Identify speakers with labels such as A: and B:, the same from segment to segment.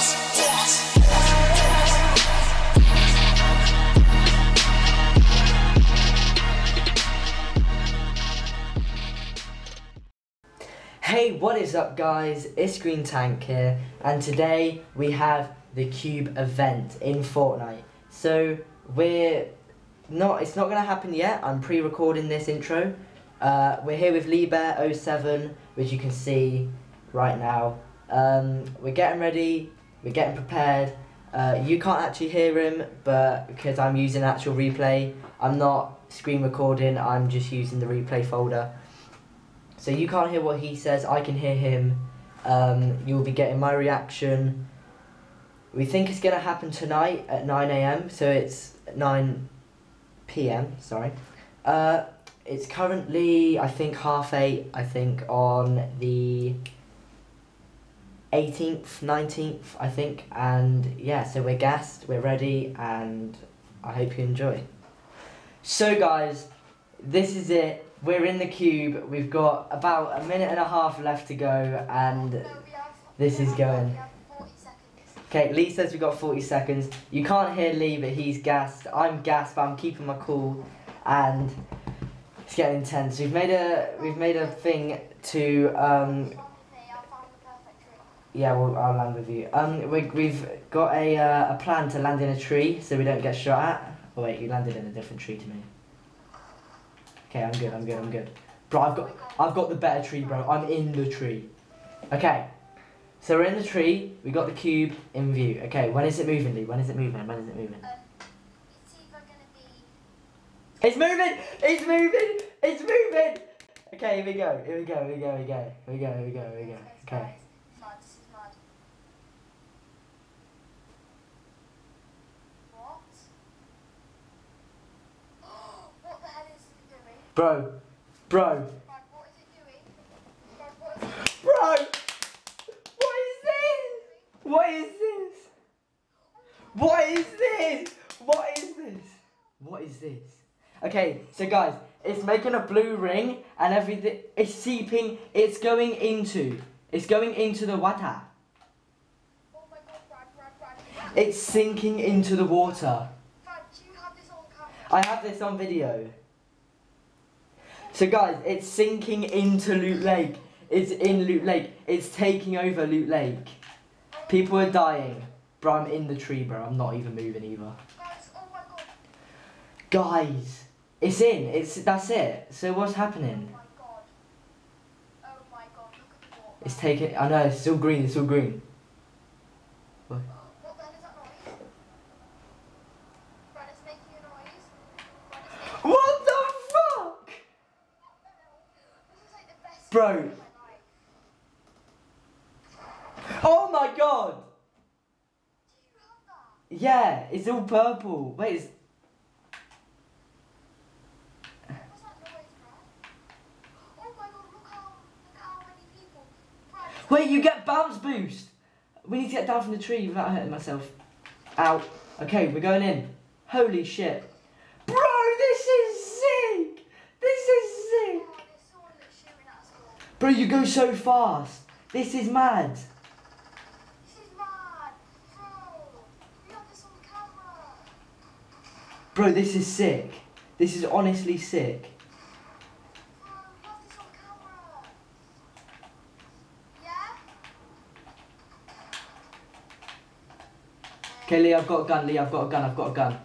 A: Hey, what is up, guys? It's Green Tank here, and today we have the Cube event in Fortnite. So we're not. It's not gonna happen yet. I'm pre-recording this intro. Uh, we're here with LeeBear07, which you can see right now. Um, we're getting ready. We're getting prepared. Uh, you can't actually hear him, but because I'm using actual replay, I'm not screen recording. I'm just using the replay folder. So you can't hear what he says, I can hear him. Um, you'll be getting my reaction. We think it's going to happen tonight at 9am, so it's 9 pm, sorry. Uh, it's currently, I think, half 8, I think, on the 18th, 19th, I think. And yeah, so we're gassed, we're ready, and I hope you enjoy. So, guys, this is it. We're in the cube. We've got about a minute and a half left to go, and this is going. Okay, Lee says we've got 40 seconds. You can't hear Lee, but he's gassed. I'm gassed, but I'm keeping my cool, and it's getting intense. We've made a we've made a thing to um. Yeah, well, I'll land with you. Um, we, we've got a uh, a plan to land in a tree so we don't get shot at. Oh wait, you landed in a different tree to me. Okay, I'm good, I'm good, I'm good. Bro, I've got I've got the better tree, bro. I'm in the tree. Okay. So we're in the tree, we got the cube in view. Okay, when is it moving, Lee? When is it moving? When is it moving? It's moving! It's moving! It's moving! Okay, here we go, here we go, here we go, here we go, here we go, here we go, here we go. Okay. Bro, bro, bro! What is this? What is this? What is this? What is this? What is this? Okay, so guys, it's making a blue ring and everything. It's seeping. It's going into. It's going into the water. It's sinking into the water. I have this on video. So guys, it's sinking into Loot Lake. It's in Loot Lake. It's taking over Loot Lake. People are dying. Bro, I'm in the tree, bro. I'm not even moving either. Guys, it's in. It's that's it. So what's happening? It's taking. I know. It's all green. It's all green. What the fuck, bro? Oh my god. Yeah, it's all purple. Wait, it's... Wait, you get bounce boost. We need to get down from the tree without hurting myself. Out. Okay, we're going in. Holy shit. Bro, this is sick. This is sick. Bro, you go so fast. This is mad. This is mad. Bro, this is sick. This is honestly sick. Okay, Lee, I've got a gun. Lee, I've got a gun. I've got a gun.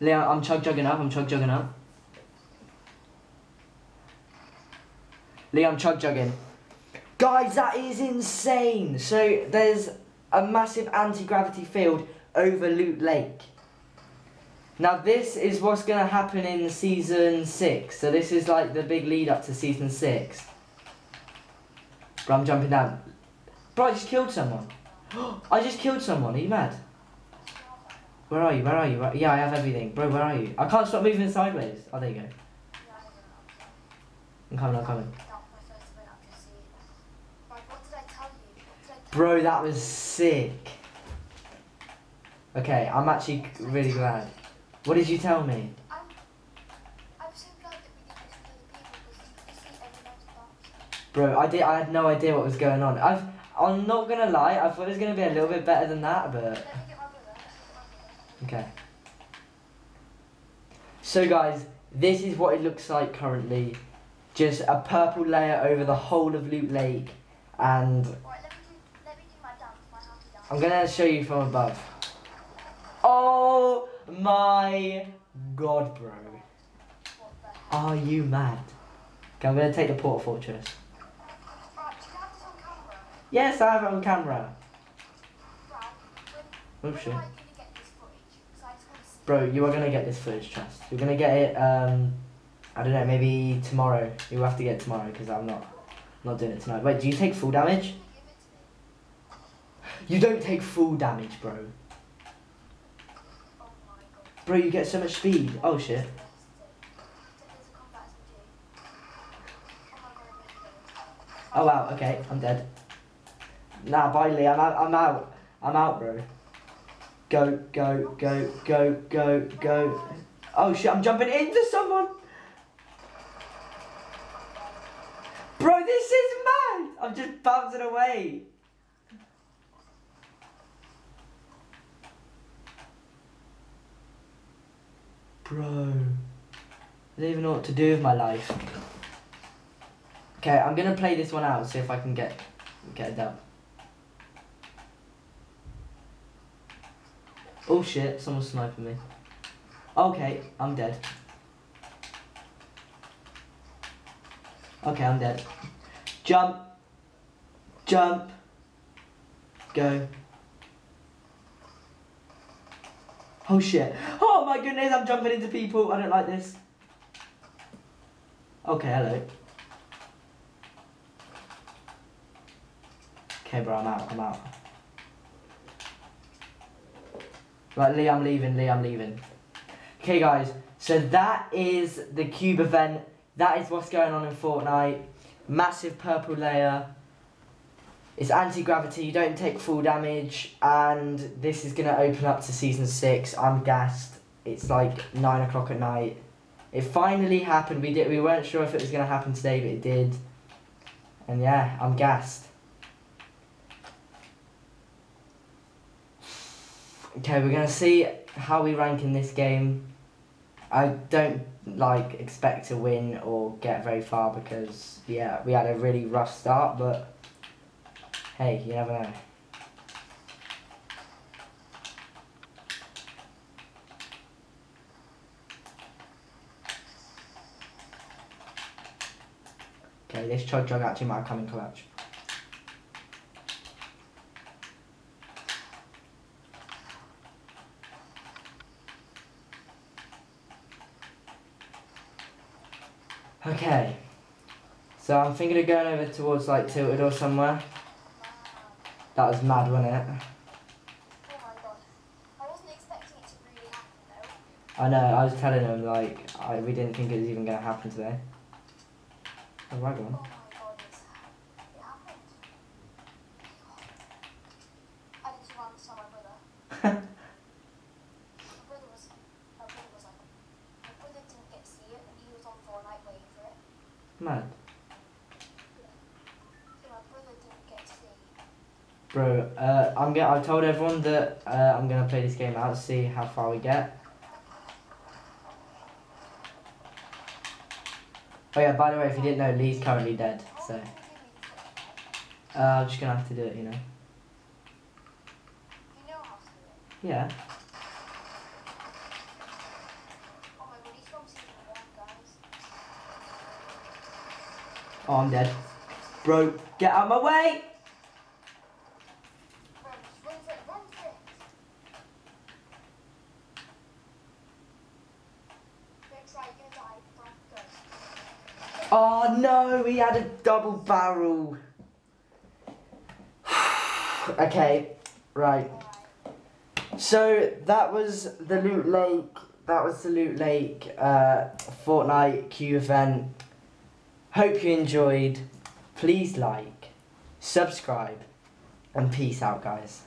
A: Lee, I'm chug jugging up. I'm chug jugging up. I'm chug jugging. Guys, that is insane. So there's a massive anti-gravity field over Loot Lake. Now this is what's going to happen in season 6. So this is like the big lead up to season 6. Bro, I'm jumping down. Bro, I just killed someone. I just killed someone. Are you mad? Where are you? Where are you? Where- yeah, I have everything. Bro, where are you? I can't stop moving sideways. Oh, there you go. I'm coming, I'm coming. Bro, that was sick. Okay, I'm actually really glad. What did you tell me? Bro, I did. I had no idea what was going on. I've. I'm not gonna lie. I thought it was gonna be a little bit better than that, but
B: Let me get my brother. Let me get my brother.
A: okay. So guys, this is what it looks like currently. Just a purple layer over the whole of Loot Lake, and
B: Right, let me do. Let me do my dance. My happy dance.
A: I'm gonna show you from above. Oh my god, bro. Are you mad? Okay, I'm gonna take the
B: Port-a-Fortress.
A: Yes, I have it on camera. Oh. Bro, you are gonna get this footage, trust. You're gonna get it, um, I don't know, maybe tomorrow. You'll have to get it tomorrow because I'm not, not doing it tonight. Wait, do you take full damage?
B: You
A: don't take full damage, bro. Bro, you get so much speed. Oh shit.
B: Oh.
A: Oh wow, okay, I'm dead. Nah, bye Lee, I'm out, I'm out. I'm out, bro. Go, go, go, go, go, go. Oh shit, I'm jumping into someone! Bro, this is mad! I'm just bouncing away. Bro. I don't even know what to do with my life. Okay, I'm gonna play this one out, see if I can get get a dub. Oh shit, someone's sniping me. Okay, I'm dead. Okay, I'm dead. Jump. Jump. Go. Oh shit. Oh my goodness, I'm jumping into people. I don't like this. Okay, hello. Okay, bro, I'm out. I'm out. Right, Lee, I'm leaving. Lee, I'm leaving. Okay, guys. So that is the cube event. That is what's going on in Fortnite. Massive purple layer. It's anti-gravity. You don't take full damage, and this is gonna open up to season six. I'm gassed. It's like nine o'clock at night. It finally happened. We did. We weren't sure if it was gonna happen today, but it did. And yeah, I'm gassed. Okay, we're gonna see how we rank in this game. I don't like expect to win or get very far because yeah, we had a really rough start, but hey, you never know. Okay, this chug jug actually might come in clutch. Okay. So I'm thinking of going over towards like Tilted or somewhere. That was mad, wasn't it?
B: Oh my god. I wasn't expecting it to really happen though.
A: I know, I was telling him like I, we didn't think it was even gonna happen today. Oh, right
B: Oh
A: one. Bro, uh, I'm gonna. I've told everyone that uh, I'm gonna play this game out, see how far we get. Oh yeah, by the way, if you didn't know, Lee's currently dead, so uh, I'm just gonna have to do it, you know.
B: You know.
A: Yeah.
B: Oh,
A: I'm dead. Bro, get out of my way!
B: Run, just run for it, run for it. Gonna try, gonna die, run, go.
A: Oh no, we had a double barrel. okay, right. So that was the Loot Lake. That was the Loot Lake uh, Fortnite Cube event. Hope you enjoyed. Please like, subscribe, and peace out, guys.